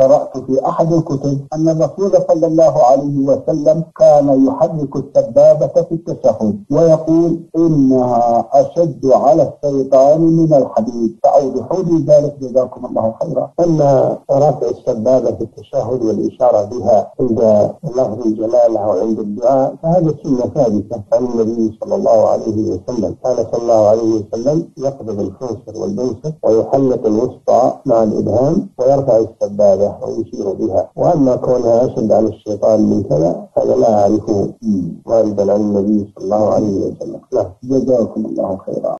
قرأت في أحد الكتب أن الرسول صلى الله عليه وسلم كان يحرك السبابة في التشهد ويقول إنها أشد على الشيطان من الحديد. فأوضحوا لي ذلك. جزاكم الله خيرا. أما رفع السبابة في التشهد والإشارة بها عند لفظ الجلالة وعند الدعاء فهذه سنة ثابتة. عن النبي صلى الله عليه وسلم قال صلى الله عليه وسلم يقبض الخنصر والبنصر ويحلق الوسطى مع الإبهام ويرفع السبابة. ويشير بها. وأما كونها أشد على الشيطان من كذا هذا لا أعرفه. واردا عن النبي صلى الله عليه وسلم. لا جزاكم الله خيرا.